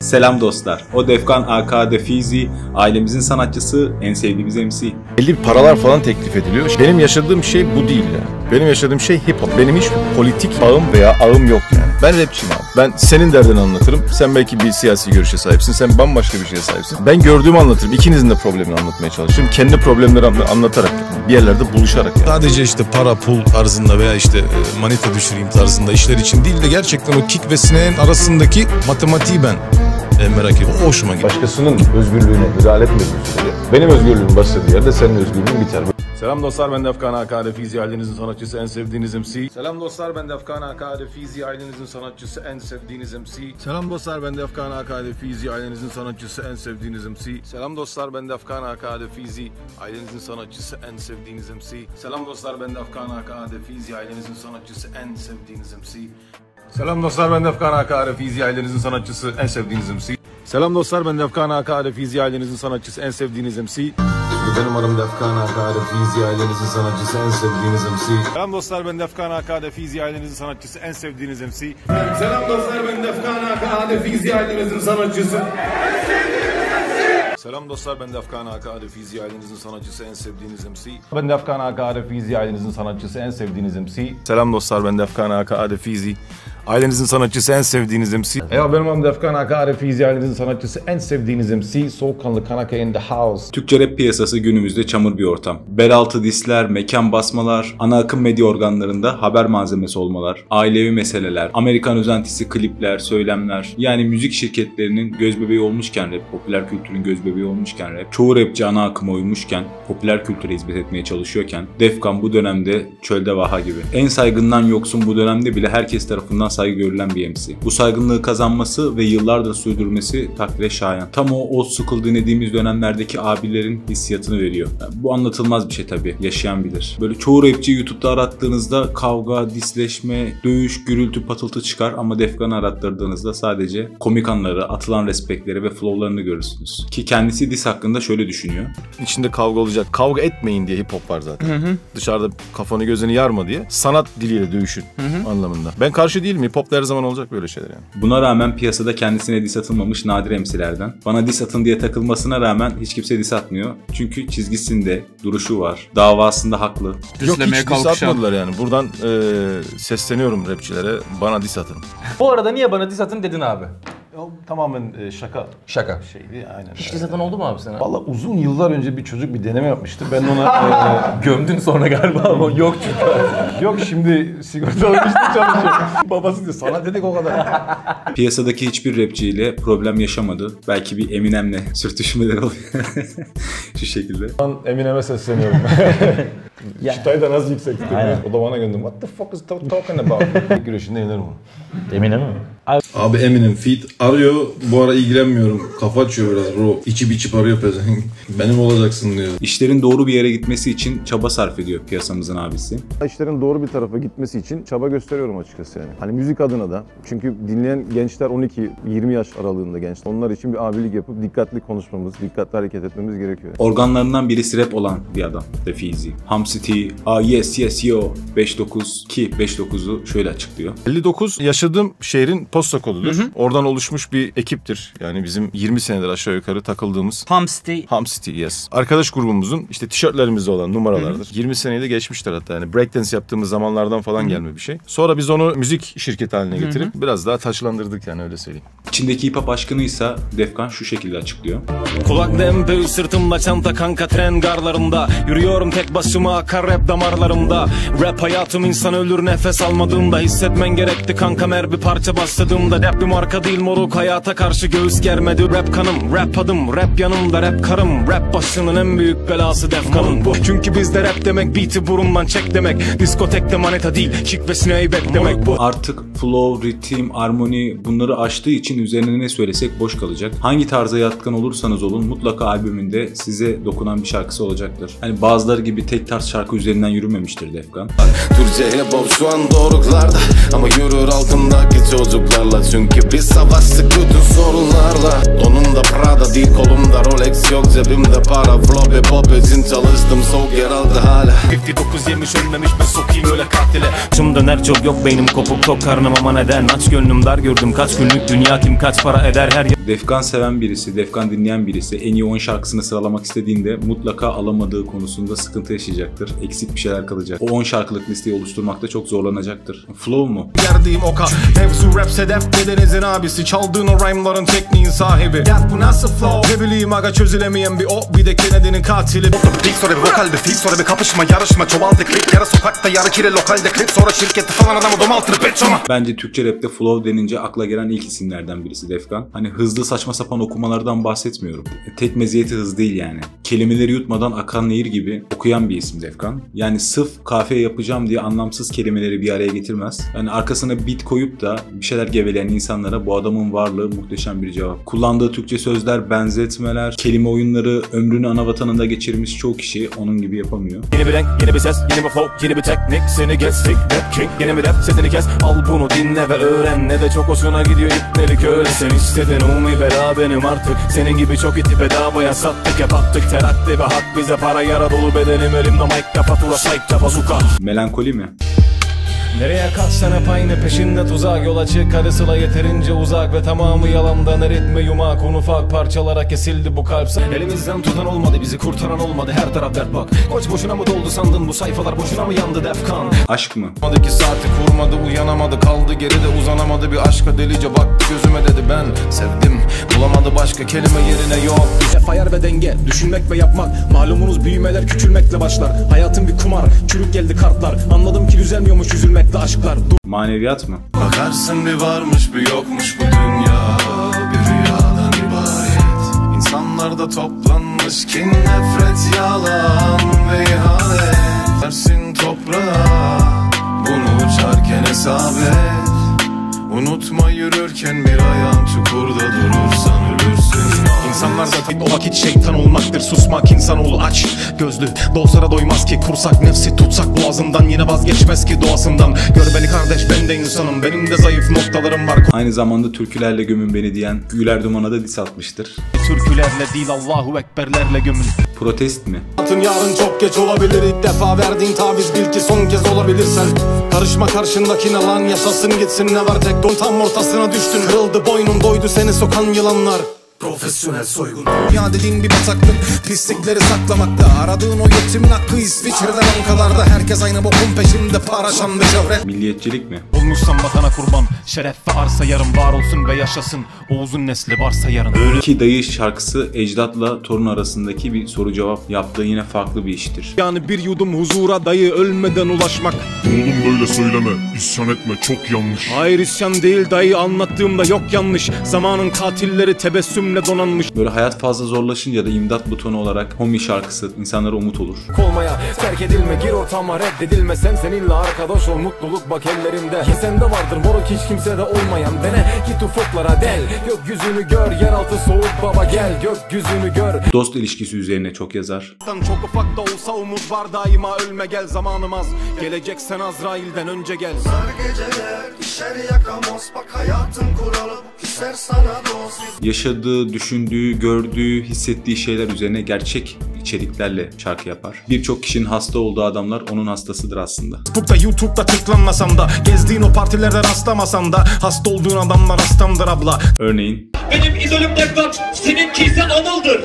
Selam dostlar. O Defkan AK Defizi ailemizin sanatçısı, en sevdiğimiz MC. belli paralar falan teklif ediliyor. Benim yaşadığım şey bu değil yani. Benim yaşadığım şey hip hop. Benim hiç politik bağım veya ağım yok yani. Ben rapçiyim abi. Ben senin derdini anlatırım. Sen belki bir siyasi görüşe sahipsin. Sen bambaşka bir şeye sahipsin. Ben gördüğümü anlatırım. İkinizin de problemini anlatmaya çalışırım. Kendi problemleri anla- anlatarak, bir yerlerde buluşarak yani. Sadece işte para, pul tarzında veya işte e, manita düşüreyim tarzında işler için değil de gerçekten o kick ve sineğin arasındaki matematiği ben e, merak ediyorum. O hoşuma gitti. Başkasının özgürlüğüne müdahale etmediğin sürece benim özgürlüğüm başladığı yerde senin özgürlüğün biter. Selam dostlar ben Defkan Hakkari Fizi ailenizin sanatçısı en sevdiğiniz MC. Selam dostlar ben Defkan Hakkari Fizi ailenizin sanatçısı en sevdiğiniz MC. Selam dostlar ben Defkan Hakkari Fizi ailenizin sanatçısı en sevdiğiniz MC. Selam dostlar ben Defkan Hakkari Fizi ailenizin sanatçısı en sevdiğiniz MC. Selam dostlar ben Defkan Hakkari Fizi ailenizin sanatçısı en sevdiğiniz MC. Selam dostlar ben Defkan Hakkari Fizi ailenizin sanatçısı en sevdiğiniz MC. Selam dostlar ben Defkan Hakkari Fizi ailenizin sanatçısı en sevdiğiniz MC. Benim adım Defkan Hakkari Fizi ailenizin sanatçısı en sevdiğiniz MC. Selam dostlar ben Defkan Hakkari Fizi ailenizin sanatçısı en sevdiğiniz MC. Selam dostlar ben Defkan Hakkari Fizi ailenizin sanatçısı. Selam dostlar ben Defkan Hakkari Fizi ailenizin sanatçısı en sevdiğiniz MC. Ben Defkan Hakkari Fizi ailenizin sanatçısı en sevdiğiniz MC. Selam dostlar ben Defkan Hakkari Fizi ailenizin sanatçısı en sevdiğiniz MC. Ya benim adım Defkan Hakkari Fizi ailenizin sanatçısı en sevdiğiniz MC. Soğukkanlı Kanaka in the house. Türkçe rap piyasası günümüzde çamur bir ortam. Bel altı disler, mekan basmalar, ana akım medya organlarında haber malzemesi olmalar, ailevi meseleler, Amerikan özentisi klipler, söylemler. Yani müzik şirketlerinin gözbebeği olmuşken rap, popüler kültürün gözbebeği olmuşken rap, çoğu rapçi ana akıma uymuşken, popüler kültüre hizmet etmeye çalışıyorken, Defkan bu dönemde çölde vaha gibi. En saygından yoksun bu dönemde bile herkes tarafından saygı görülen bir MC. Bu saygınlığı kazanması ve yıllardır sürdürmesi takdire şayan. Tam o old school dinlediğimiz dönemlerdeki abilerin hissiyatını veriyor. Yani bu anlatılmaz bir şey tabii. Yaşayan bilir. Böyle çoğu rapçi YouTube'da arattığınızda kavga, disleşme, dövüş, gürültü, patıltı çıkar ama Defkan'ı arattırdığınızda sadece komik anları, atılan respektleri ve flowlarını görürsünüz. Ki kendisi diss hakkında şöyle düşünüyor. İçinde kavga olacak. Kavga etmeyin diye hip hop var zaten. Dışarıda kafanı gözünü yarma diye. Sanat diliyle dövüşün anlamında. Ben karşı değilim. Hip hop'ta her zaman olacak böyle şeyler yani. Buna rağmen piyasada kendisine diss atılmamış nadir MC'lerden. Bana diss atın diye takılmasına rağmen hiç kimse diss atmıyor. Çünkü çizgisinde, duruşu var. Davasında haklı. Yok Düslemeye hiç diss kalkışan. atmadılar yani. Buradan e, sesleniyorum rapçilere. Bana diss atın. Bu arada niye bana diss atın dedin abi? O tamamen e, şaka Şaka. şeydi aynen. Hiç atan oldu mu abi sana? Valla uzun yıllar önce bir çocuk bir deneme yapmıştı. Ben ona Gömdün sonra galiba ama yok çünkü. e, yok şimdi sigortalı işte çalışıyor. Babası diyor sana dedik o kadar. Piyasadaki hiçbir rapçiyle problem yaşamadı. Belki bir Eminem'le sürtüşmeler oluyor. Şu şekilde. Ben Eminem'e sesleniyorum. Çıtayı da nasıl yüksekti mi? O da bana gönderdi. What the fuck is ta- talking about? Güreşinde yenerim onu. Emine mi? Abi Eminem feat arıyor. Bu ara ilgilenmiyorum. Kafa açıyor biraz bro. İçip içip arıyor pezevenk. Benim olacaksın diyor. İşlerin doğru bir yere gitmesi için çaba sarf ediyor piyasamızın abisi. İşlerin doğru bir tarafa gitmesi için çaba gösteriyorum açıkçası yani. Hani müzik adına da. Çünkü dinleyen gençler 12-20 yaş aralığında gençler. Onlar için bir abilik yapıp dikkatli konuşmamız, dikkatli hareket etmemiz gerekiyor. Organlarından birisi rap olan bir adam. Defizi. Ham City, ah yes yes yo 59 ki 59'u şöyle açıklıyor. 59 yaşadığım şehrin posta kodudur. Oradan oluşmuş bir ekiptir. Yani bizim 20 senedir aşağı yukarı takıldığımız Palm City. Ham City yes. Arkadaş grubumuzun işte tişörtlerimizde olan numaralardır. 20 seneyi de geçmiştir hatta yani breakdance yaptığımız zamanlardan falan gelme bir şey. Sonra biz onu müzik şirketi haline getirip biraz daha taşlandırdık yani öyle söyleyeyim. İçindeki hip hop aşkınıysa Defkan şu şekilde açıklıyor. Kulak dempe sırtımda çanta kanka tren garlarında Yürüyorum tek başıma akar rap damarlarımda. Rap hayatım insan ölür nefes almadığımda Hissetmen gerekti kanka mer bir parça başladığımda Rap bir marka değil moruk. Hayata karşı göğüs germedi Rap kanım. Rap adım rap yanımda rap karım. Rap başının en büyük belası defkanım bu. Çünkü bizde rap demek beat'i burundan çek demek. Diskotekte maneta değil kick ve sineği bek demek. bu. Artık flow, ritim, armoni bunları aştığı için üzerine ne söylesek boş kalacak. Hangi tarza yatkın olursanız olun mutlaka albümünde size dokunan bir şarkısı olacaktır. Hani bazıları gibi tek tarz tarz şarkı üzerinden yürümemiştir Defkan. Türkçe hip hop şu an doruklarda Ama yürür altındaki çocuklarla. Çünkü biz savaştık bütün sorunlarla Donumda Prada değil kolumda Rolex yok. Cebimde para Flow hip hop için çalıştım. Soğuk yer aldı hala. 59 yemiş ölmemiş ben sokayım öyle katile. Tüm döner çok yok beynim kopuk tok karnım ama neden? Aç gönlüm dar gördüm kaç günlük dünya kim kaç para eder her Defkan seven birisi, Defkan dinleyen birisi en iyi 10 şarkısını sıralamak istediğinde mutlaka alamadığı konusunda sıkıntı yaşayacaktır. Eksik bir şeyler kalacak. O 10 şarkılık listeyi oluşturmakta çok zorlanacaktır. Flow mu? Verdiğim oka Mevzu rap sedef dedenizin abisi Çaldığın o rhyme'ların tekniğin sahibi Ya bu nasıl flow Ne bileyim aga çözülemeyen bir o Bir de Kennedy'nin katili Dik sonra bir vokal bir feat sonra bir kapışma yarışma Çoğaldı klip yarı sokakta yarı kire lokalde klip Sonra şirketi falan adamı domaltırıp et çoma Bence Türkçe rapte flow denince akla gelen ilk isimlerden birisi Defkan. Hani hızlı saçma sapan okumalardan bahsetmiyorum. E, Tek meziyeti hız değil yani. Kelimeleri yutmadan akan nehir gibi okuyan bir isim Defkan. Yani sırf kafiye yapacağım diye anlamsız kelimeleri bir araya getirmez. Yani arkasına beat koyup da bir şeyler geveleyen insanlara bu adamın varlığı muhteşem bir cevap. Kullandığı Türkçe sözler, benzetmeler, kelime oyunları, ömrünü ana vatanında geçirmiş çoğu kişi onun gibi yapamıyor. Yeni bir renk, yeni bir ses, yeni bir flow, yeni bir teknik Seni geçtik, rap king, yeni bir rap sesini kes Al bunu dinle ve öğren Ne de çok hoşuna gidiyor ipnelik öyle Sen istedin umi bela benim artık Senin gibi çok iti bedavaya sattık Hep attık terakki ve hak bize para yara dolu bedenim Elimde mic kafatura sahip bazuka Melankoli mi? Nereye kaçsan hep aynı peşinde tuzak Yol açık hadi sıla yeterince uzak Ve tamamı yalandan ritmi yumak Un ufak parçalara kesildi bu kalp. Elimizden tutan olmadı bizi kurtaran olmadı. Her taraf dert bak. Koç boşuna mı doldu sandın? Bu sayfalar boşuna mı yandı defkan? Aşk mı? Ki saati kurmadı uyanamadı. Kaldı geride uzanamadı. Bir aşka delice baktı gözüme dedi ben sevdim. Bulamadı başka kelime yerine yok. Bize ayar ve denge düşünmek ve yapmak. Malumunuz büyümeler küçülmekle başlar. Hayatın bir kumar çürük geldi kartlar. Anladım ki düzelmiyormuş üzülmekle aşklar. Dur. Maneviyat mı? Bakarsın bir varmış bir yokmuş bu dünya. Bir rüyadan ibaret. İnsanlarda toplanmış kin, nefret, yalan ve ihanet. Versin toprağa bunu uçarken hesap et Unutma yürürken bir ayağın çukurda durursan ölürsün İnsanlar da o vakit şeytan olmaktır. Susmak insanoğlu aç gözlü. Dolsara doymaz ki kursak nefsi tutsak boğazından Yine vazgeçmez ki doğasından. Gör beni kardeş ben de insanım. Benim de zayıf noktalarım var. Aynı zamanda türkülerle gömün beni diyen Güler Duman'a da dis atmıştır. Türkülerle değil Allahu Ekberlerle gömün. Protest mi? Hayatın yarın çok geç olabilir. İlk defa verdiğin taviz bil ki son kez olabilirsen Karışma karşındakine lan yaşasın gitsin. Ne var tek don tam ortasına düştün. Kırıldı boynun doydu seni sokan yılanlar Profesyonel soygun. Ya dediğin bir bataklık pislikleri saklamakta. Aradığın o yetimin hakkı İsviçre'de bankalarda Herkes aynı bokun peşinde para şan ve şöhret Milliyetçilik mi? Olmuşsan vatana kurban. Şeref ve arsa yarın var olsun ve yaşasın. Oğuz'un nesli varsa yarın. İki dayı şarkısı ecdatla torun arasındaki bir soru cevap yaptığı yine farklı bir iştir. Yani bir yudum huzura dayı ölmeden ulaşmak. Oğlum böyle söyleme, isyan etme çok yanlış. Hayır isyan değil dayı anlattığımda yok yanlış. Zamanın katilleri tebessümle donanmış. Böyle hayat fazla zorlaşınca da imdat butonu olarak Homie şarkısı insanlara umut olur. olmaya Terk edilme gir ortama reddedilme Sen seninle arkadaş ol mutluluk bak ellerinde Ya sende vardır moruk hiç kimsede olmayan. Dene git ufuklara del Gökyüzünü gör yeraltı soğuk baba gel Gökyüzünü gör. Dost ilişkisi üzerine çok yazar. Çok ufak da olsa umut var daima ölme gel zamanım az. Geleceksen Azrail'den önce gel. Geceler işer yakamoz Bak hayatın kuralı ister sana dost Yaşadığı, düşündüğü, gördüğü, hissettiği şeyler üzerine gerçek içeriklerle şarkı yapar. Birçok kişinin hasta olduğu adamlar onun hastasıdır aslında. Facebook'ta YouTube'da tıklanmasam da Gezdiğin o partilerde rastlamasam da Hasta olduğun adamlar hastamdır abla Örneğin Benim idolüm Defkan, seninki ise Anıl'dır.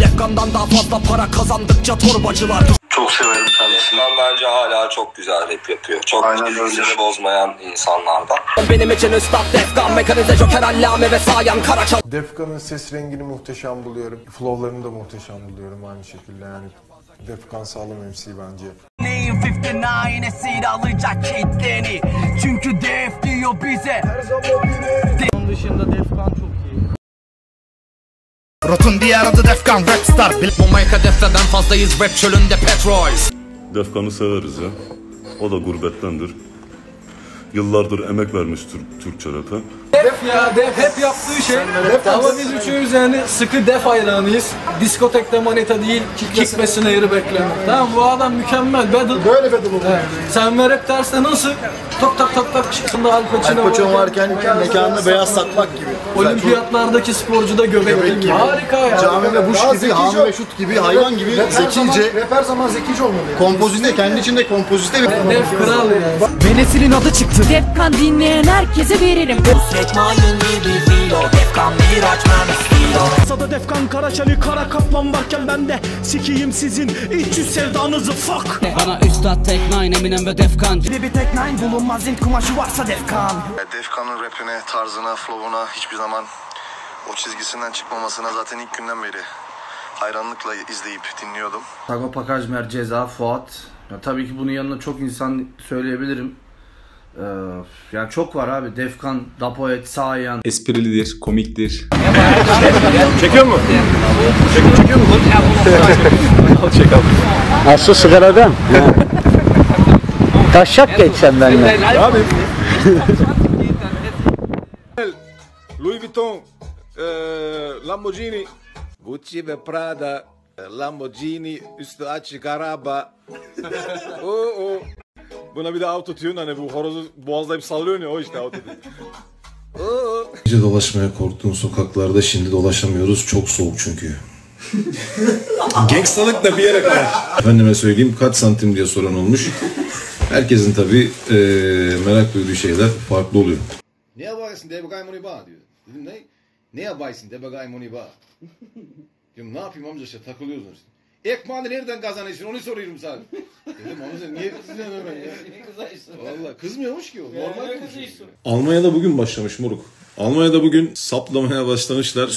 Defkandan daha fazla para kazandıkça torbacılar Çok severim kendisini. bence hala çok güzel rap yapıyor. Çok çizgisini bozmayan insanlardan. Benim için üstad Defkan Mekanize Joker Allame ve Sayan Karaçal Defkan'ın ses rengini muhteşem buluyorum. Flow'larını da muhteşem buluyorum aynı şekilde yani. Defkan sağlam MC bence. Neyin 59 esir alacak kitleni Çünkü def diyor bize Onun dışında Defkan çok iyi Rotun diğer adı Defkan Rapstar Bu Mike'a Defne'den fazlayız rap çölünde petrol Defkan'ı severiz ya. O da gurbettendir. Yıllardır emek vermiş Türk, Türkçe rap'e. Def ya def hep yaptığı şey. Ama biz üçümüz yani sıkı def hayranıyız. Diskotekte manita değil, ve snare'ı bekleme. Tamam bu adam mükemmel. Battle. Böyle battle olur. Sen ve rap derste nasıl? Tok tak tok tak çıktığında Al Pacino, Al Pacino varken mekanını beyaz satmak gibi. Olimpiyatlardaki sporcuda göbek, gibi. Harika ya. Camide buş gibi, hamile şut gibi, hayvan gibi zekice. Rap her zaman zekice olmalı. Kompozite, kendi içinde kompozite bir... Def kral ya. Venesil'in adı çıktı. Defkan dinleyen herkese veririm. Nusret mayın gibi filo. Defkan miraç ben Sada Defkan Karaçali Kara Kaplan varken ben de sikiyim sizin 300 sevdanızı fuck Bana üstad tek nine Eminem ve Defkan. Bir bir tek nine bulunmaz ilk kumaşı varsa Defkan. Defkan'ın rapine, tarzına, flow'una hiçbir zaman o çizgisinden çıkmamasına zaten ilk günden beri hayranlıkla izleyip dinliyordum. Sagopa Kajmer, Ceza, Fuat. Ya tabii ki bunun yanına çok insan söyleyebilirim. Ee, yani çok var abi. Defkan, Dapoet, Sayan. Esprilidir, komiktir. Çekiyor mu? Çekiyor, çekiyor mu? Al çek al. Nasıl sigaradan? Taşak geçsen benimle. Abi. Louis Vuitton, e, Lamborghini, Gucci ve Prada, e, Lamborghini, üstü açık araba. Oo, oo. Buna bir de autotune hani bu horozu boğazlayıp sallıyor ya o işte autotune. Gece dolaşmaya korktuğun sokaklarda şimdi dolaşamıyoruz. Çok soğuk çünkü. Gangstalık da bir yere kadar. Efendime söyleyeyim kaç santim diye soran olmuş. Herkesin tabii e, merak duyduğu şeyler farklı oluyor. Ne yaparsın de bakayım onu bağ diyor. Dedim ne? Ne yaparsın de bakayım onu bağ. Diyorum ne yapayım amca işte takılıyoruz işte. Ekmeğini nereden kazanıyorsun onu soruyorum sana. Dedim amca niye kızıyorsun hemen ya? Niye kızarsın? Valla kızmıyormuş ki o. Normal konuşuyor. Almanya'da bugün başlamış moruk. Almanya'da bugün saplamaya başlamışlar.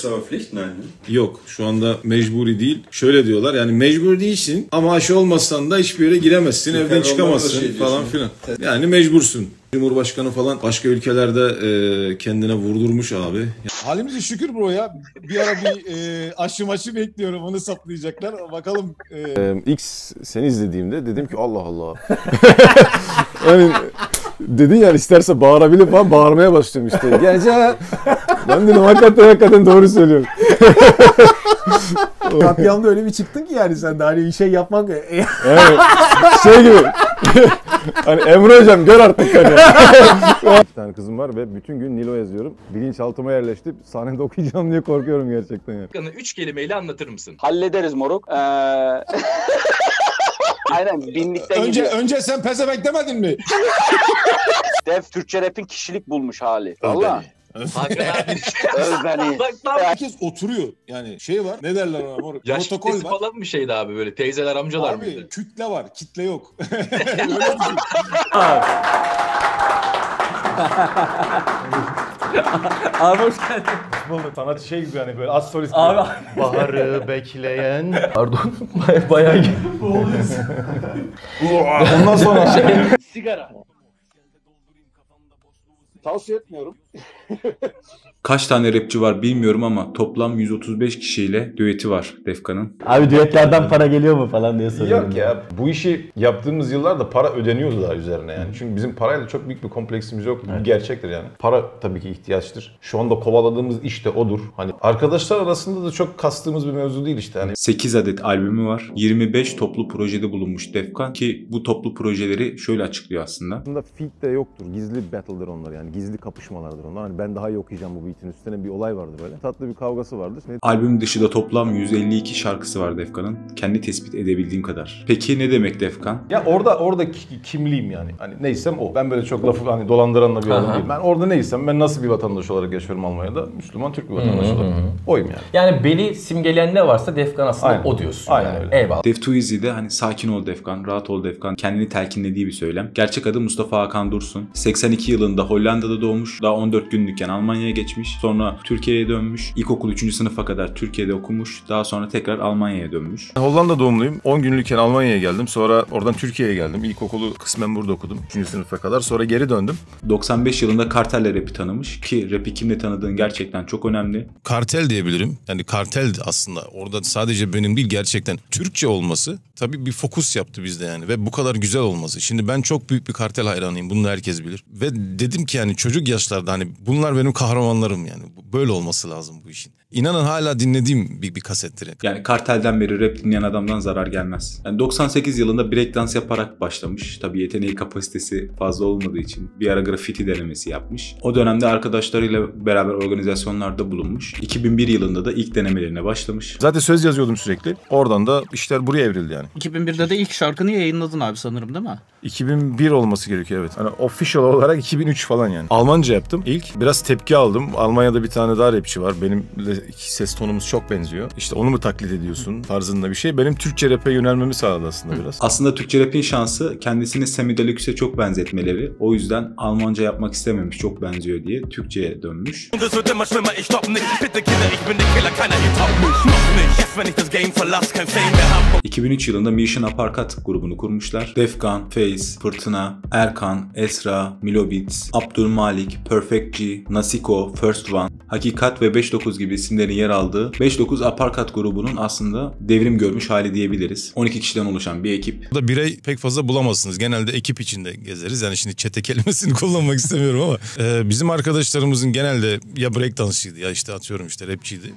Yok şu anda mecburi değil. Şöyle diyorlar yani mecbur değilsin ama aşı olmasan da hiçbir yere giremezsin, evden çıkamazsın şey falan filan. Yani mecbursun. Cumhurbaşkanı falan başka ülkelerde e, kendine vurdurmuş abi. Halimize şükür bro ya. Bir ara bir e, aşı maşı bekliyorum onu saplayacaklar. Bakalım. E... Ee, ilk seni izlediğimde dedim ki Allah Allah. hani dedin yani isterse bağırabilir falan bağırmaya başlıyorum işte. Gece ben dedim hakikaten hakikaten doğru söylüyorum. Katliamda öyle bir çıktın ki yani sen de hani bir şey yapmak... Evet. Şey gibi. hani Emre hocam gör artık hani. Bir tane kızım var ve bütün gün Nilo yazıyorum. Bilinçaltıma yerleşti. Sahnede okuyacağım diye korkuyorum gerçekten ya. Kanı üç kelimeyle anlatır mısın? Hallederiz moruk. Ee... Aynen binlikten Önce gidiyor. önce sen pezevenk demedin mi? Dev Türkçe rap'in kişilik bulmuş hali. Valla. Özbeni. Özbeni. Herkes oturuyor. Yani şey var. Ne derler ona moruk? Yaş Protokol kitlesi var. falan bir şeydi abi böyle teyzeler amcalar Abi mıydı? kütle var. Kitle yok. Öyle düşün. Abi hoş geldin. Bulduk. Sanatçı şey gibi yani böyle az solist. Abi- Baharı bekleyen. Pardon. Baya- Bayağı Ondan sonra Sigara. Tavsiye etmiyorum. Kaç tane rapçi var bilmiyorum ama toplam 135 kişiyle düeti var Defkan'ın. Abi düetlerden para geliyor mu falan diye soruyorum. Yok ya bu işi yaptığımız yıllarda para ödeniyordu daha üzerine yani. Çünkü bizim parayla çok büyük bir kompleksimiz yok. Bu gerçektir yani. Para tabii ki ihtiyaçtır. Şu anda kovaladığımız iş de odur. Hani arkadaşlar arasında da çok kastığımız bir mevzu değil işte. Hani 8 adet albümü var. 25 toplu projede bulunmuş Defkan ki bu toplu projeleri şöyle açıklıyor aslında. aslında feat de yoktur. Gizli battle'dır onlar yani. Gizli kapışmalardır onlar. Hani ben daha iyi okuyacağım bu beat'in üstüne bir olay vardır böyle. Tatlı bir kavgası vardır. Ne Albüm dışı da toplam 152 şarkısı var Defkan'ın. Kendi tespit edebildiğim kadar. Peki ne demek Defkan? Ya orada orada ki- kimliğim yani. Hani neysem o. Ben böyle çok lafı hani dolandıranla bir adam değilim. Ben orada neysem ben nasıl bir vatandaş olarak yaşıyorum Almanya'da? Müslüman Türk bir vatandaş olarak. Oyum yani. Yani beni simgeleyen ne varsa Defkan aslında Aynen. o diyorsun. Aynen yani. öyle. Eyvallah. Def Too Easy'de hani sakin ol Defkan, rahat ol Defkan, kendini telkinlediği bir söylem. Gerçek adı Mustafa Hakan Dursun. 82 yılında Hollanda'da doğmuş. Daha 14 14 günlükken Almanya'ya geçmiş. Sonra Türkiye'ye dönmüş. İlkokul 3. sınıfa kadar Türkiye'de okumuş. Daha sonra tekrar Almanya'ya dönmüş. Hollanda doğumluyum. 10 günlükken Almanya'ya geldim. Sonra oradan Türkiye'ye geldim. İlkokulu kısmen burada okudum. 3. sınıfa kadar. Sonra geri döndüm. 95 yılında Kartel'le rap'i tanımış ki rap'i kimle tanıdığın gerçekten çok önemli. Kartel diyebilirim. Yani kartel aslında. Orada sadece benim değil gerçekten Türkçe olması tabii bir fokus yaptı bizde yani. Ve bu kadar güzel olması. Şimdi ben çok büyük bir kartel hayranıyım. Bunu herkes bilir. Ve dedim ki yani çocuk yaşlarda hani bunlar benim kahramanlarım yani. Böyle olması lazım bu işin. İnanın hala dinlediğim bir, bir kasettir. Yani kartelden beri rap dinleyen adamdan zarar gelmez. Yani 98 yılında breakdance yaparak başlamış. Tabii yeteneği kapasitesi fazla olmadığı için bir ara grafiti denemesi yapmış. O dönemde arkadaşlarıyla beraber organizasyonlarda bulunmuş. 2001 yılında da ilk denemelerine başlamış. Zaten söz yazıyordum sürekli. Oradan da işler buraya evrildi yani. 2001'de de ilk şarkını yayınladın abi sanırım değil mi? 2001 olması gerekiyor evet. Hani official olarak 2003 falan yani. Almanca yaptım ilk. Biraz tepki aldım. Almanya'da bir tane daha rapçi var. Benimle ses tonumuz çok benziyor. İşte onu mu taklit ediyorsun tarzında bir şey. Benim Türkçe rap'e yönelmemi sağladı aslında biraz. Aslında Türkçe rap'in şansı kendisini Semi Deluxe'e çok benzetmeleri. O yüzden Almanca yapmak istememiş çok benziyor diye Türkçe'ye dönmüş. Und es wird immer schlimmer, ich stopp nicht. Bitte Kinder, ich bin der Killer, keiner hier taugt mich. Noch nicht. Erst wenn ich das Game verlass, kein Fame mehr hab. 2003 yılında Mission Aparkat grubunu kurmuşlar. Defkan, Face, Fırtına, Erkan, Esra, Milobits, Abdülmalik, Perfect G, Nasiko, First One, Hakikat ve 59 gibi isimlerin yer aldığı 59 Aparkat grubunun aslında devrim görmüş hali diyebiliriz. 12 kişiden oluşan bir ekip. Burada birey pek fazla bulamazsınız. Genelde ekip içinde gezeriz. Yani şimdi çete kelimesini kullanmak istemiyorum ama e, bizim arkadaşlarımızın genelde ya breakdance'çıydı ya işte atıyorum işte rapçiydi.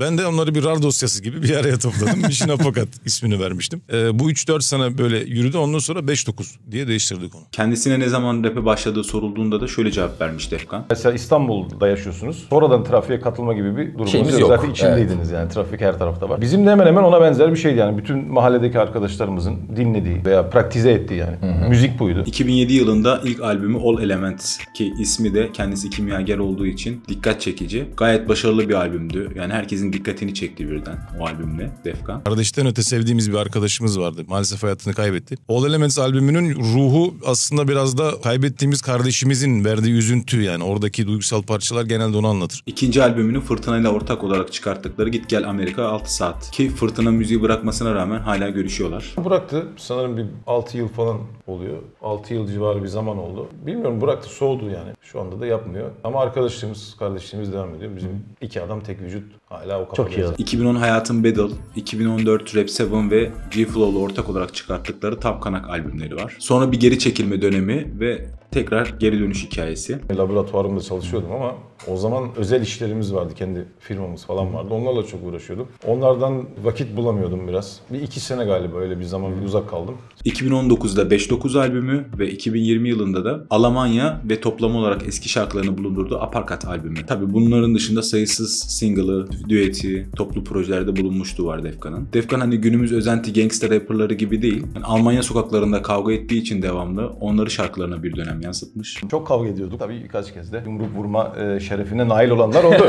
Ben de onları bir rar dosyası gibi bir araya topladım. Mission Apokat ismini vermiştim. E, bu 3-4 sene böyle yürüdü. Ondan sonra 5-9 diye değiştirdik onu. Kendisine ne zaman rap'e başladığı sorulduğunda da şöyle cevap vermiş Defkan. Mesela İstanbul'da yaşıyorsunuz. Sonradan trafiğe katılma gibi bir durumunuz Şeyimiz yok. Zaten içindeydiniz yani. Trafik her tarafta var. Bizim de hemen hemen ona benzer bir şeydi yani. Bütün mahalledeki arkadaşlarımızın dinlediği veya praktize ettiği yani. Müzik buydu. 2007 yılında ilk albümü All Elements ki ismi de kendisi kimyager olduğu için dikkat çekici. Gayet başarılı bir albümdü. Yani herkesin dikkatini çekti birden o albümle Defkan. Kardeşten öte sevdiğimiz bir arkadaşımız vardı. Maalesef hayatını kaybetti. All Elements albümünün ruhu aslında biraz da kaybettiğimiz kardeşimizin verdiği üzüntü yani. Oradaki duygusal parçalar genelde onu anlatır. İkinci albümünü Fırtına ile ortak olarak çıkarttıkları Git Gel Amerika 6 saat. Ki Fırtına müziği bırakmasına rağmen hala görüşüyorlar. Bıraktı. Sanırım bir 6 yıl falan oluyor. 6 yıl civarı bir zaman oldu. Bilmiyorum bıraktı soğudu yani. Şu anda da yapmıyor. Ama arkadaşlığımız, kardeşliğimiz devam ediyor. Bizim iki adam tek vücut hala o kafada. 2010 Hayatın Battle, 2014 Rap 7 ve G-Flow'la ortak olarak çıkarttıkları Tam Kanak albümleri var. Sonra bir geri çekilme dönemi ve tekrar geri dönüş hikayesi. Laboratuvarımda çalışıyordum ama o zaman özel işlerimiz vardı. Kendi firmamız falan vardı. Onlarla çok uğraşıyordum. Onlardan vakit bulamıyordum biraz. Bir iki sene galiba öyle bir zaman bir uzak kaldım. 2019'da 59 albümü ve 2020 yılında da Almanya ve toplam olarak eski şarkılarını bulundurduğu Aparkat albümü. Tabi bunların dışında sayısız single'ı, düeti, toplu projelerde bulunmuştu var Defkan'ın. Defkan hani günümüz özenti gangster rapperları gibi değil. Yani Almanya sokaklarında kavga ettiği için devamlı onları şarkılarına bir dönem yansıtmış. Çok kavga ediyorduk. Tabii birkaç kez de yumruk vurma e, şerefine nail olanlar oldu.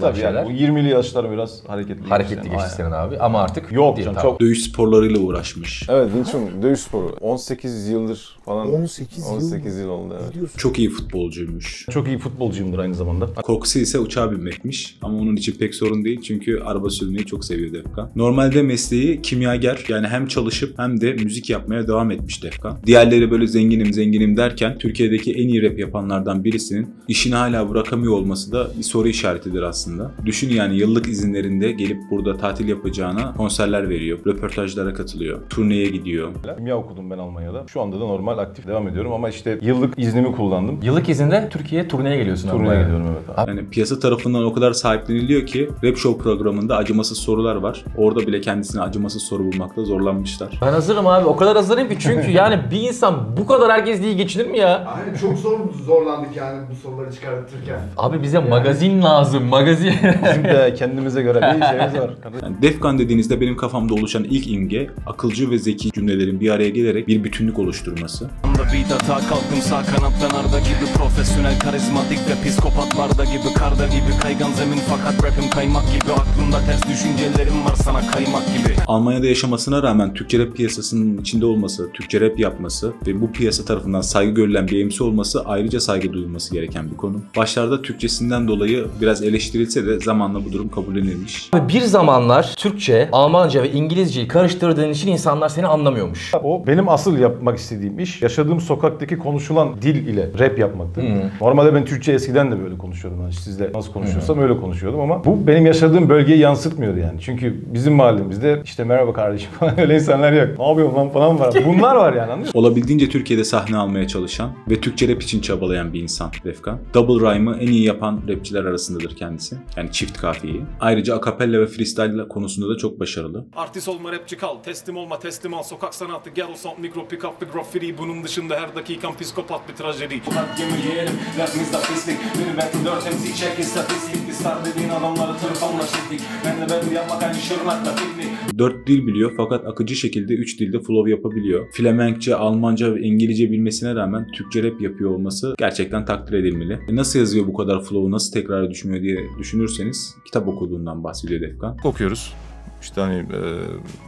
Tabii yani bu 20'li yaşlar biraz hareketli. Hareketli geçti senin abi ama artık Yok değil, canım tamam. çok. Dövüş sporlarıyla uğraşmış. Evet Wilson dövüş sporu. 18 yıldır falan. 18 yıl 18 yıl oldu evet. Çok iyi futbolcuymuş. Çok iyi futbolcuyumdur aynı zamanda. Korkusu ise uçağa binmekmiş ama onun için pek sorun değil çünkü araba sürmeyi çok seviyor Defkan. Normalde mesleği kimyager yani hem çalışıp hem de müzik yapmaya devam etmiş Defkan. Diğerleri böyle zenginim zenginim derken Türkiye'deki en iyi rap yapanlardan birisinin işini hala bırakamıyor olması da bir soru işaretidir aslında. Düşün yani yıllık izinlerinde gelip burada tatil yapacağına konserler veriyor, röportajlara katılıyor, turneye gidiyor. Kimya okudum ben Almanya'da. Şu anda da normal aktif devam ediyorum ama işte yıllık iznimi kullandım. Yıllık izinde Türkiye'ye turneye geliyorsun. Turneye gidiyorum evet. Abi. Yani piyasa tarafından o kadar sahipleniliyor ki Rap Show programında acımasız sorular var. Orada bile kendisine acımasız soru bulmakta zorlanmışlar. Ben hazırım abi. O kadar hazırım ki çünkü yani bir insan bu kadar herkes diye geçinir mi ya? Abi çok zor zorlandık yani bu soruları çıkartırken. Abi bize magazin lazım. Magazin. Bizim de kendimize göre bir şeyimiz var. Yani Defkan dediğinizde benim kafamda oluşan ilk imge akılcı ve zeki cümlelerin bir araya gelerek bir bütünlük oluşturması. Beat atağa kalktım sağ kanattan arda gibi Profesyonel karizmatik ve psikopatlarda gibi Karda gibi kaygan zemin fakat rapim kaymak gibi Aklımda ters düşüncelerim var sana kaymak gibi Almanya'da yaşamasına rağmen Türkçe rap piyasasının içinde olması, Türkçe rap yapması ve bu piyasa tarafından saygı görülen bir MC olması ayrıca saygı duyulması gereken bir konu. Başlarda Türkçesinden dolayı biraz eleştirilse de zamanla bu durum kabullenilmiş. Bir zamanlar Türkçe, Almanca ve İngilizceyi karıştırdığın için insanlar seni anlamıyormuş. O benim asıl yapmak istediğim iş yaşadığım sokaktaki konuşulan dil ile rap yapmaktı. Hı. Normalde ben Türkçe eskiden de böyle konuşuyordum. Yani sizle nasıl konuşuyorsam öyle konuşuyordum ama bu benim yaşadığım bölgeyi yansıtmıyordu yani. Çünkü bizim mahallemizde işte merhaba kardeşim falan öyle insanlar yok. Ne yapıyorsun lan falan var. Bunlar var yani anlıyor musun? Olabildiğince Türkiye'de sahne almaya çalışan ve Türkçe rap için çabalayan bir insan Refkan. Double rhyme'ı en iyi yapan rapçiler arasındadır kendisi. Yani çift kafiyeyi. Ayrıca akapella ve freestyle konusunda da çok başarılı. Artist olma rapçi kal, teslim olma teslim al Sokak sanatı, ghetto sound, mikro pick up ve graffiti Bunun dışında her dakikan psikopat bir trajedi Sokak gemi yiyelim, rap istatistik Biri ben 4 MC check istatistik Bir star dediğin adamları tırpanla çektik Ben de ben yapmak aynı şırnakla piknik Dört dil biliyor fakat akıcı şekilde üç dilde flow yapabiliyor. Flemenkçe, Almanca ve İngilizce bilmesine rağmen Türkçe rap yapıyor olması gerçekten takdir edilmeli. E nasıl yazıyor bu kadar flow'u, nasıl tekrara düşmüyor diye düşünürseniz kitap okuduğundan bahsediyor Defkan. okuyoruz. İşte hani e,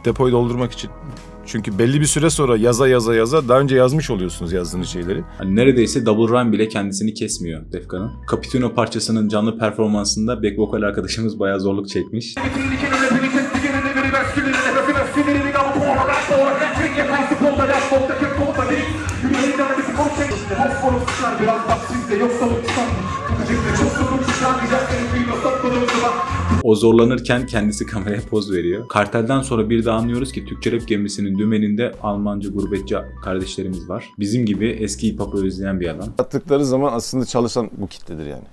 depoyu doldurmak için. Çünkü belli bir süre sonra yaza yaza yaza daha önce yazmış oluyorsunuz yazdığınız şeyleri. Hani neredeyse double rhyme bile kendisini kesmiyor Defkan'ın. Cappuccino parçasının canlı performansında back vokal arkadaşımız bayağı zorluk çekmiş. O zorlanırken kendisi kameraya poz veriyor. Kartelden sonra bir de anlıyoruz ki Türkçe rap gemisinin dümeninde Almanca gurbetçi kardeşlerimiz var. Bizim gibi eski hip hop'u özleyen bir adam. Yattıkları zaman aslında çalışan bu kitledir yani.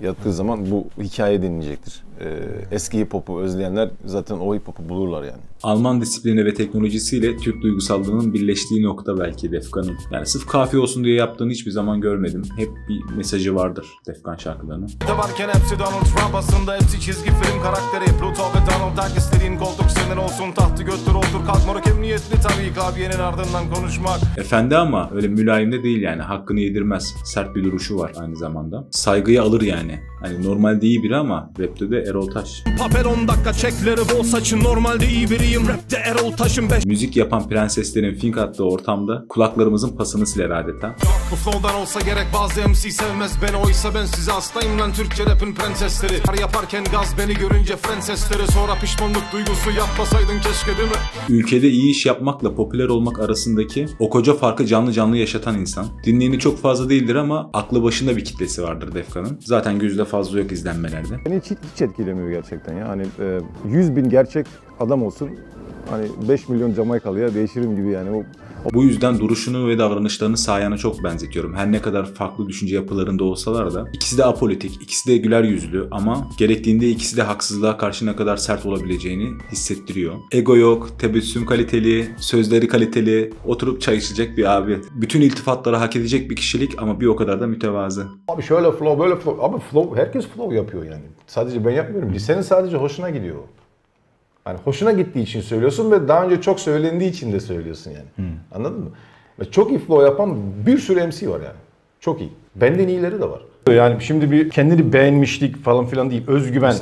Yattığı zaman bu hikaye dinleyecektir. Ee, eski hip hop'u özleyenler zaten o hip hop'u bulurlar yani. Alman disiplini ve teknolojisiyle Türk duygusallığının birleştiği nokta belki Defkan'ın. Yani sırf kafi olsun diye yaptığını hiçbir zaman görmedim. Hep bir mesajı vardır Defkan şarkılarının. Varken hepsi Donald Trump aslında hepsi çizgi film karakteri Pluto ve Donald Duck istediğin koltuk senin olsun tahtı götür otur kalk moruk emniyetli tabii kabiyenin ardından konuşmak Efendi ama öyle mülayim de değil yani. Hakkını yedirmez. Sert bir duruşu var aynı zamanda. Saygıyı alır yani. Hani normalde iyi biri ama rapte de Erol Taş. Papel 10 dakika çekleri bol saçın Normalde iyi biriyim rapte Erol Taş'ın 5 Müzik yapan prenseslerin fink attığı ortamda kulaklarımızın pasını siler adeta. Bu flow'dan olsa gerek bazı MC sevmez beni oysa ben size hastayım lan Türkçe rapin prensesleri Her yaparken gaz beni görünce fren sesleri Sonra pişmanlık duygusu yapmasaydın keşke değil mi? Ülkede iyi iş yapmakla popüler olmak arasındaki o koca farkı canlı canlı yaşatan insan. Dinleyeni çok fazla değildir ama aklı başında bir kitlesi vardır Defkan'ın. Zaten gözde fazla yok izlenmelerde. Beni hiç, hiç etkilemiyor gerçekten ya. Hani e, 100 bin gerçek adam olsun. Hani 5 milyon Jamaikalıya değişirim gibi yani. O, Bu yüzden duruşunu ve davranışlarını Sayan'a çok benzetiyorum. Her ne kadar farklı düşünce yapılarında olsalar da ikisi de apolitik, ikisi de güler yüzlü ama gerektiğinde ikisi de haksızlığa karşı ne kadar sert olabileceğini hissettiriyor. Ego yok, tebessüm kaliteli, sözleri kaliteli, oturup çay içecek bir abi. Bütün iltifatları hak edecek bir kişilik ama bir o kadar da mütevazı. Abi şöyle flow böyle flow. Abi flow herkes flow yapıyor yani. Sadece ben yapmıyorum. Senin sadece hoşuna gidiyor. Yani hoşuna gittiği için söylüyorsun ve daha önce çok söylendiği için de söylüyorsun yani. Anladın mı? Ve çok iyi flow yapan bir sürü MC var yani. Çok iyi. Benden iyileri de var. Yani şimdi bir kendini beğenmişlik falan filan değil. Özgüven.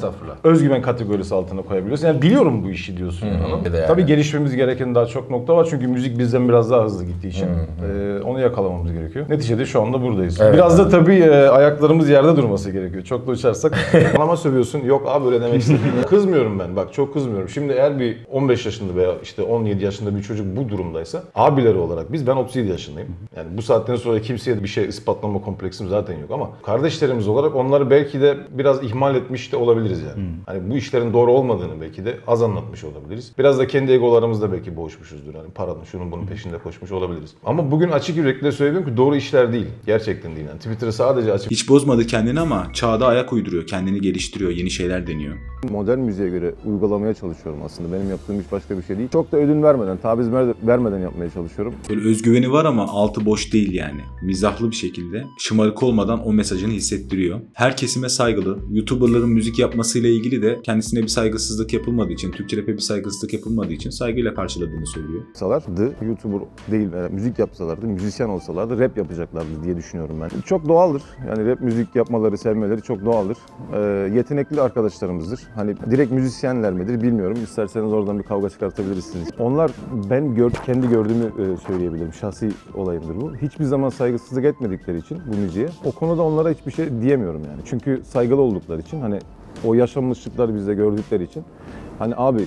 Özgüven kategorisi altına koyabiliyorsun. Yani biliyorum bu işi diyorsun. Hı hı. yani. Tabii gelişmemiz gereken daha çok nokta var. Çünkü müzik bizden biraz daha hızlı gittiği için. Ee, onu yakalamamız gerekiyor. Neticede şu anda buradayız. Evet, biraz da tabii e, ayaklarımız yerde durması gerekiyor. Çok da uçarsak anama sövüyorsun. Yok abi öyle demek istedim. kızmıyorum ben. Bak çok kızmıyorum. Şimdi eğer bir 15 yaşında veya işte 17 yaşında bir çocuk bu durumdaysa abileri olarak biz ben 37 yaşındayım. Yani bu saatten sonra kimseye bir şey ispatlama kompleksim zaten yok ama kardeşlerimiz olarak onları belki de biraz ihmal etmiş de olabiliriz yani. Hani bu işlerin doğru olmadığını belki de az anlatmış olabiliriz. Biraz da kendi egolarımızda belki boğuşmuşuzdur. Hani paranın şunun bunun peşinde koşmuş olabiliriz. Ama bugün açık yürekle söylüyorum ki doğru işler değil. Gerçekten değil. Yani Twitter'ı sadece açık Hiç bozmadı kendini ama çağda ayak uyduruyor, kendini geliştiriyor, yeni şeyler deniyor. Modern müziğe göre uygulamaya çalışıyorum aslında. Benim yaptığım iş başka bir şey değil. Çok da ödün vermeden, taviz ver- vermeden yapmaya çalışıyorum. Böyle özgüveni var ama altı boş değil yani. Mizahlı bir şekilde şımarık olmadan o mesajını hissettiriyor. Her kesime saygılı. YouTuber'ların müzik yapmasıyla ilgili de kendisine bir saygısızlık yapılmadığı için, Türkçe rap'e bir saygısızlık yapılmadığı için saygıyla karşıladığını söylüyor. Yapsalardı, YouTuber değil, e, müzik yapsalardı, müzisyen olsalardı rap yapacaklardı diye düşünüyorum ben. Çok doğaldır. Yani rap müzik yapmaları, sevmeleri çok doğaldır. Ee, yetenekli arkadaşlarımızdır. Hani direkt müzisyenler midir bilmiyorum. İsterseniz oradan bir kavga çıkartabilirsiniz. Onlar ben gör, kendi gördüğümü e, söyleyebilirim. Şahsi olayımdır bu. Hiçbir zaman saygısızlık etmedikleri için bu müziğe. O konuda onlara hiçbir şey diyemiyorum yani. Çünkü saygılı oldukları için hani o yaşanmışlıkları bizde gördükleri için hani abi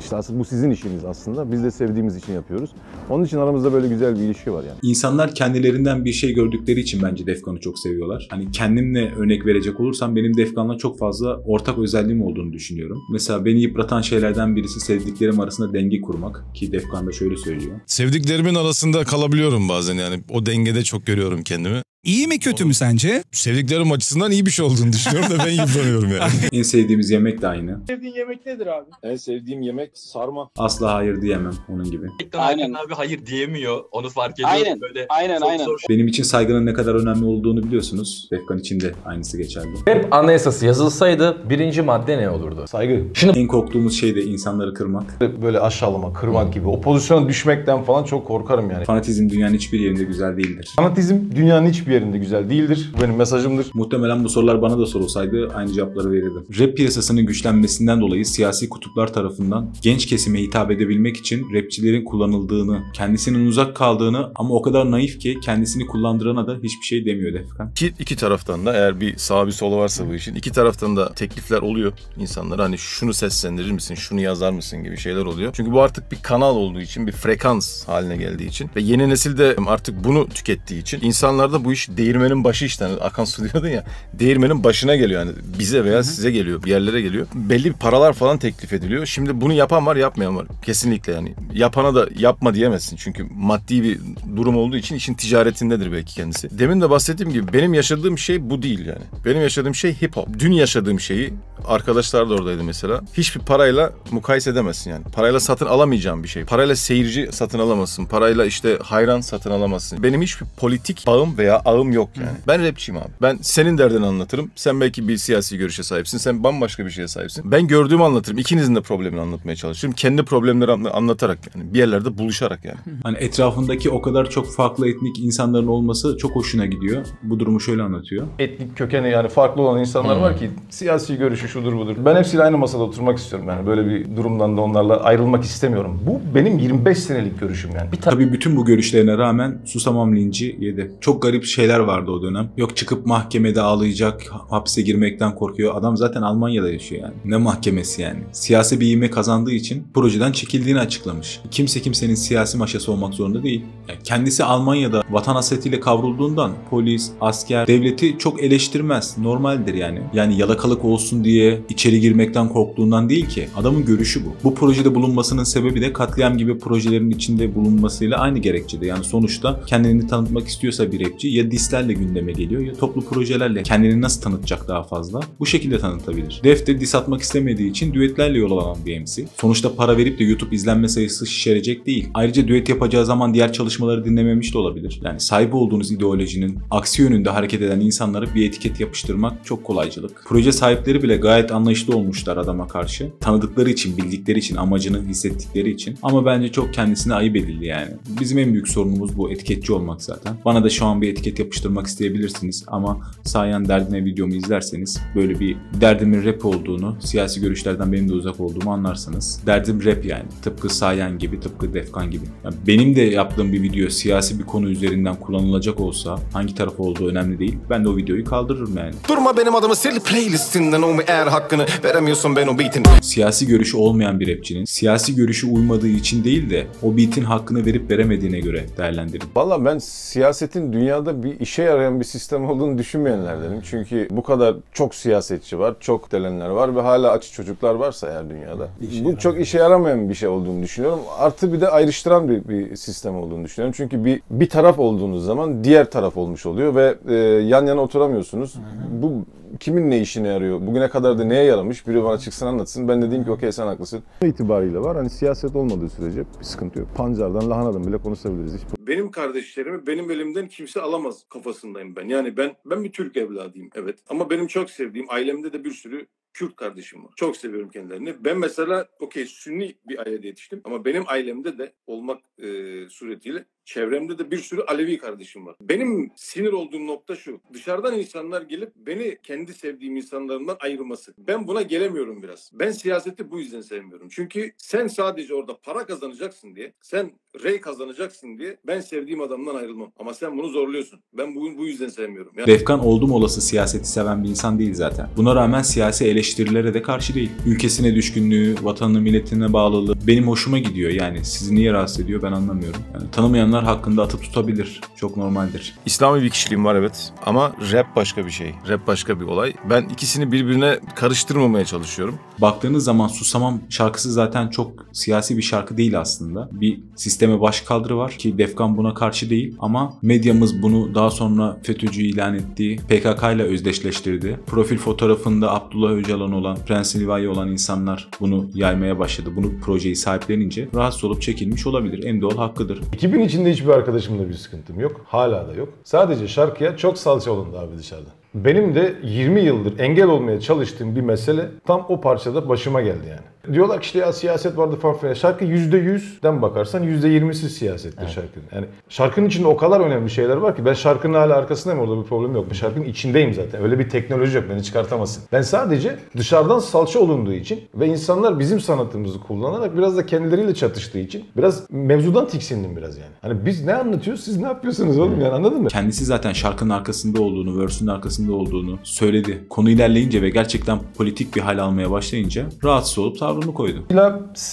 işte aslında bu sizin işiniz aslında. Biz de sevdiğimiz için yapıyoruz. Onun için aramızda böyle güzel bir ilişki var yani. İnsanlar kendilerinden bir şey gördükleri için bence Defkan'ı çok seviyorlar. Hani kendimle örnek verecek olursam benim Defkan'la çok fazla ortak özelliğim olduğunu düşünüyorum. Mesela beni yıpratan şeylerden birisi sevdiklerim arasında denge kurmak. Ki Defkan da şöyle söylüyor. Sevdiklerimin arasında kalabiliyorum bazen yani. O dengede çok görüyorum kendimi. İyi mi kötü mü sence? Sevdiklerim açısından iyi bir şey olduğunu düşünüyorum da ben yıpranıyorum yani. en sevdiğimiz yemek de aynı. sevdiğin yemek nedir abi? En sevdiğim yemek sarma. Asla hayır diyemem onun gibi. Aynen. Abi hayır diyemiyor. Onu fark ediyorum. Aynen, Böyle aynen, çok aynen. zor Benim için saygının ne kadar önemli olduğunu biliyorsunuz. Defkan için de aynısı geçerli. Rap anayasası yazılsaydı birinci madde ne olurdu? Saygı. Şimdi en korktuğumuz şey de insanları kırmak. Böyle aşağılama, kırmak gibi. O pozisyona düşmekten falan çok korkarım yani. Fanatizm dünyanın hiçbir yerinde güzel değildir. Fanatizm dünyanın hiçbir yerinde güzel değildir. Benim mesajımdır. Muhtemelen bu sorular bana da sorulsaydı aynı cevapları verirdim. Rap piyasasının güçlenmesinden dolayı siyasi kutuplar tarafından genç kesime hitap edebilmek için rapçilerin kullanıldığını, kendisinin uzak kaldığını ama o kadar naif ki kendisini kullandırana da hiçbir şey demiyor Defkan. İki, iki taraftan da eğer bir sağ bir solu varsa bu işin iki taraftan da teklifler oluyor insanlara hani şunu seslendirir misin, şunu yazar mısın gibi şeyler oluyor. Çünkü bu artık bir kanal olduğu için, bir frekans haline geldiği için ve yeni nesil de artık bunu tükettiği için insanlarda bu iş değirmenin başı işte hani Akan Su diyordun ya değirmenin başına geliyor yani bize veya size geliyor bir yerlere geliyor. Belli bir paralar falan teklif ediliyor. Şimdi bunu yapan var yapmayan var. Kesinlikle yani. Yapana da yapma diyemezsin. Çünkü maddi bir durum olduğu için işin ticaretindedir belki kendisi. Demin de bahsettiğim gibi benim yaşadığım şey bu değil yani. Benim yaşadığım şey hip hop. Dün yaşadığım şeyi arkadaşlar da oradaydı mesela. Hiçbir parayla mukayese edemezsin yani. Parayla satın alamayacağım bir şey. Parayla seyirci satın alamazsın. Parayla işte hayran satın alamazsın. Benim hiçbir politik bağım veya ağım yok yani. Ben rapçiyim abi. Ben senin derdini anlatırım. Sen belki bir siyasi görüşe sahipsin. Sen bambaşka bir şeye sahipsin. Ben gördüğümü anlatırım. İkinizin de problemini anlatmaya çalışırım. Kendi problemleri anla- anlatarak yani. Bir yerlerde buluşarak yani. Hani etrafındaki o kadar çok farklı etnik insanların olması çok hoşuna gidiyor. Bu durumu şöyle anlatıyor. Etnik kökeni yani farklı olan insanlar var ki siyasi görüşü şudur budur. Ben hepsiyle aynı masada oturmak istiyorum yani. Böyle bir durumdan da onlarla ayrılmak istemiyorum. Bu benim 25 senelik görüşüm yani. Tabii bütün bu görüşlerine rağmen susamam linci yedi. Çok garip şeyler vardı o dönem. Yok çıkıp mahkemede ağlayacak, hapse girmekten korkuyor. Adam zaten Almanya'da yaşıyor yani. Ne mahkemesi yani. Siyasi bir ivme kazandığı için projeden çekildiğini açıklamış. Kimse kimsenin siyasi maşası olmak zorunda değil. Yani kendisi Almanya'da vatan hasretiyle kavrulduğundan polis, asker, devleti çok eleştirmez. Normaldir yani. Yani yalakalık olsun diye içeri girmekten korktuğundan değil ki. Adamın görüşü bu. Bu projede bulunmasının sebebi de katliam gibi projelerin içinde bulunmasıyla aynı gerekçede. Yani sonuçta kendini tanıtmak istiyorsa bir rapçi ya dislerle gündeme geliyor ya toplu projelerle kendini nasıl tanıtacak daha fazla? Bu şekilde tanıtabilir. Def de dis atmak istemediği için düetlerle yol alan bir MC. Sonuçta para verip de YouTube izlenme sayısı şişirecek değil. Ayrıca düet yapacağı zaman diğer çalışmaları dinlememiş de olabilir. Yani sahip olduğunuz ideolojinin aksi yönünde hareket eden insanlara bir etiket yapıştırmak çok kolaycılık. Proje sahipleri bile gayet anlayışlı olmuşlar adama karşı. Tanıdıkları için, bildikleri için, amacını hissettikleri için. Ama bence çok kendisine ayıp edildi yani. Bizim en büyük sorunumuz bu etiketçi olmak zaten. Bana da şu an bir etiket yapıştırmak isteyebilirsiniz ama Sayan Derdine videomu izlerseniz böyle bir derdimin rap olduğunu, siyasi görüşlerden benim de uzak olduğumu anlarsınız. Derdim rap yani. Tıpkı Sayan gibi, tıpkı Defkan gibi. Yani benim de yaptığım bir video siyasi bir konu üzerinden kullanılacak olsa hangi taraf olduğu önemli değil. Ben de o videoyu kaldırırım yani. Durma benim adımı sil playlistinden o mu eğer hakkını veremiyorsun ben o beatin. Siyasi görüşü olmayan bir rapçinin siyasi görüşü uymadığı için değil de o beat'in hakkını verip veremediğine göre değerlendirin. Valla ben siyasetin dünyada bir işe yarayan bir sistem olduğunu düşünmeyenlerdenim. Çünkü bu kadar çok siyasetçi var, çok delenler var ve hala açı çocuklar varsa eğer dünyada. bu çok işe yaramayan bir şey olduğunu düşünüyorum. Artı bir de ayrıştıran bir, bir sistem olduğunu düşünüyorum. Çünkü bir bir taraf olduğunuz zaman diğer taraf olmuş oluyor ve e, yan yana oturamıyorsunuz. Bu kimin ne işine yarıyor? Bugüne kadar da neye yaramış? Biri bana çıksın anlatsın. Ben de diyeyim ki okey sen haklısın. itibariyle var. Hani siyaset olmadığı sürece bir sıkıntı yok. Pancardan lahanadan bile konuşabiliriz. Hiç Benim kardeşlerimi benim elimden kimse alamaz kafasındayım ben. Yani ben ben bir Türk evladıyım evet. Ama benim çok sevdiğim ailemde de bir sürü Kürt kardeşim var. Çok seviyorum kendilerini. Ben mesela okey Sünni bir ailede yetiştim ama benim ailemde de olmak e, suretiyle çevremde de bir sürü Alevi kardeşim var. Benim sinir olduğum nokta şu. Dışarıdan insanlar gelip beni kendi sevdiğim insanlarımdan ayırması. Ben buna gelemiyorum biraz. Ben siyaseti bu yüzden sevmiyorum. Çünkü sen sadece orada para kazanacaksın diye, sen rey kazanacaksın diye ben sevdiğim adamdan ayrılmam. Ama sen bunu zorluyorsun. Ben bu, bu yüzden sevmiyorum. Yani Defkan oldum olası siyaseti seven bir insan değil zaten. Buna rağmen siyasi eleştirilere de karşı değil. Ülkesine düşkünlüğü, vatanına, milletine bağlılığı benim hoşuma gidiyor. Yani sizi niye rahatsız ediyor ben anlamıyorum. Yani tanımayanlar hakkında atıp tutabilir. Çok normaldir. İslami bir kişiliğim var evet ama rap başka bir şey. Rap başka bir olay. Ben ikisini birbirine karıştırmamaya çalışıyorum. Baktığınız zaman Susamam şarkısı zaten çok siyasi bir şarkı değil aslında. Bir sisteme baş kaldırı var ki Defkan buna karşı değil ama medyamız bunu daha sonra FETÖ'cü ilan ettiği PKK ile özdeşleştirdi. Profil fotoğrafında Abdullah Öcalan olan, Prens Livai olan insanlar bunu yaymaya başladı. Bunu projeyi sahiplenince rahatsız olup çekilmiş olabilir. En doğal hakkıdır. Ekibin içinde hiçbir arkadaşımla bir sıkıntım yok. Hala da yok. Sadece şarkıya çok salça olundu abi dışarıda. Benim de 20 yıldır engel olmaya çalıştığım bir mesele tam o parçada başıma geldi yani. Diyorlar ki işte ya siyaset vardı falan filan. Şarkı %100'den bakarsan %20'si siyasettir şarkının. Yani şarkının içinde o kadar önemli şeyler var ki ben şarkının hala arkasındayım orada bir problem yok. Ben şarkının içindeyim zaten. Öyle bir teknoloji yok beni çıkartamazsın. Ben sadece dışarıdan salça olunduğu için ve insanlar bizim sanatımızı kullanarak biraz da kendileriyle çatıştığı için biraz mevzudan tiksindim biraz yani. Hani biz ne anlatıyoruz siz ne yapıyorsunuz oğlum yani anladın mı? Kendisi zaten şarkının arkasında olduğunu, verse'ün arkasında olduğunu söyledi. Konu ilerleyince ve gerçekten politik bir hal almaya başlayınca rahatsız olup tavrını koydu.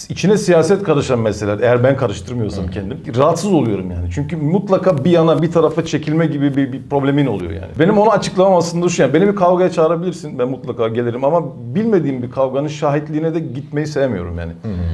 İçine siyaset karışan meseleler eğer ben karıştırmıyorsam kendim rahatsız oluyorum yani. Çünkü mutlaka bir yana bir tarafa çekilme gibi bir, bir problemin oluyor yani. Benim onu açıklamam aslında şu yani beni bir kavgaya çağırabilirsin ben mutlaka gelirim ama bilmediğim bir kavganın şahitliğine de gitmeyi sevmiyorum yani.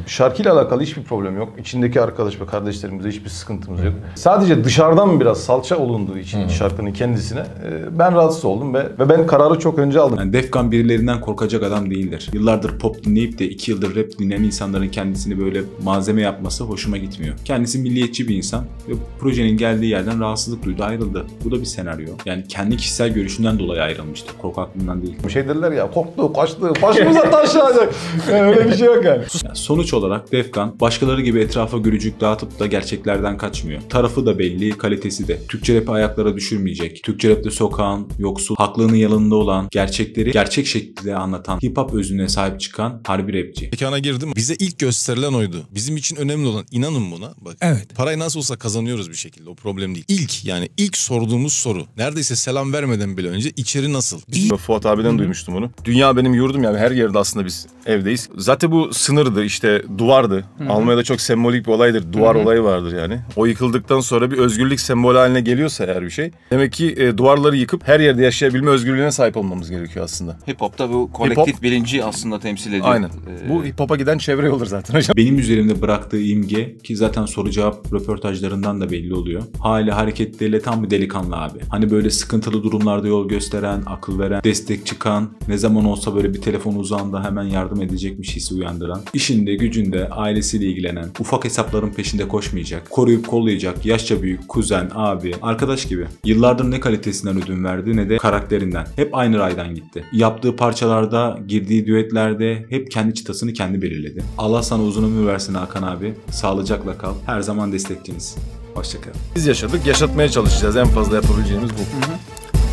Şarkıyla alakalı hiçbir problem yok. İçindeki arkadaş ve kardeşlerimizle hiçbir sıkıntımız yok. Sadece dışarıdan biraz salça olunduğu için şarkının kendisine e, ben rahatsız oldum ve, ve ben kararı çok önce aldım. Yani Defkan birilerinden korkacak adam değildir. Yıllardır pop dinleyip de iki yıldır rap dinleyen insanların kendisini böyle malzeme yapması hoşuma gitmiyor. Kendisi milliyetçi bir insan ve projenin geldiği yerden rahatsızlık duydu ayrıldı. Bu da bir senaryo. Yani kendi kişisel görüşünden dolayı ayrılmıştır. Korkaklığından değil. Bir şey dediler ya korktu, kaçtı, başımıza taş yağacak. Yani öyle bir şey yok yani. Yani sonuç olarak Defkan başkaları gibi etrafa gülücük dağıtıp da gerçeklerden kaçmıyor. Tarafı da belli, kalitesi de. Türkçe rap'i ayaklara düşürmeyecek. Türkçe rapte sokağın, yoksul, haklının yanında olan, gerçekleri gerçek şekilde anlatan, hip hop özüne sahip çıkan harbi rapçi. Mekana girdim. Bize ilk gösterilen oydu. Bizim için önemli olan inanın buna. Bak. Evet. Parayı nasıl olsa kazanıyoruz bir şekilde. O problem değil. İlk yani ilk sorduğumuz soru. Neredeyse selam vermeden bile önce içeri nasıl? Ben Fuat abiden duymuştum onu. Dünya benim yurdum yani her yerde aslında biz evdeyiz. Zaten bu sınırdı işte duvardı. Hı hı. Almanya'da çok sembolik bir olaydır. Duvar Hı hı. olayı vardır yani. O yıkıldıktan sonra bir özgürlük sembolü haline geliyorsa eğer bir şey. Demek ki e, duvarları yıkıp her yerde yaşayabilme özgürlüğüne sahip olmamız gerekiyor aslında. Hip hop'ta bu kolektif Hip-hop- bilinci aslında temsil ediyor. Aynen. Ee, Bu hip hop'a giden çevre olur zaten hocam. Benim üzerimde bıraktığı imge ki zaten soru cevap röportajlarından da belli oluyor. Hali hareketleriyle tam bir delikanlı abi. Hani böyle sıkıntılı durumlarda yol gösteren, akıl veren, destek çıkan, ne zaman olsa böyle bir telefon uzağında hemen yardım edecekmiş hissi uyandıran, işinde gücünde ailesiyle ilgilenen, ufak hesapların peşinde koşmayacak, koruyup kollayacak, yaşça büyük, kuzen, abi, arkadaş gibi. Yıllardır ne kalitesinden ödün verdi ne de karakterinden. Hep aynı raydan gitti. Yaptığı parçalarda, girdiği düetlerde hep kendi çıtasını kendi belirledi. Allah sana uzun ömür versin Hakan abi. Sağlıcakla kal. Her zaman destekçiniz. Hoşçakalın. Biz yaşadık, yaşatmaya çalışacağız. En fazla yapabileceğimiz bu.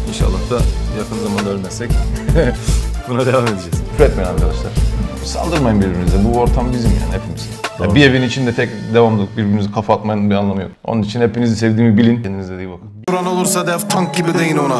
İnşallah da yakın zamanda ölmezsek buna devam edeceğiz. Üretmeyin arkadaşlar. Saldırmayın birbirinize. Bu ortam bizim yani hepimiz. Ya bir evin içinde tek devamlı birbirinize kafa atmanın bir anlamı yok. Onun için hepinizi sevdiğimi bilin. Kendinize de iyi bakın. Duran olursa def tank gibi değin ona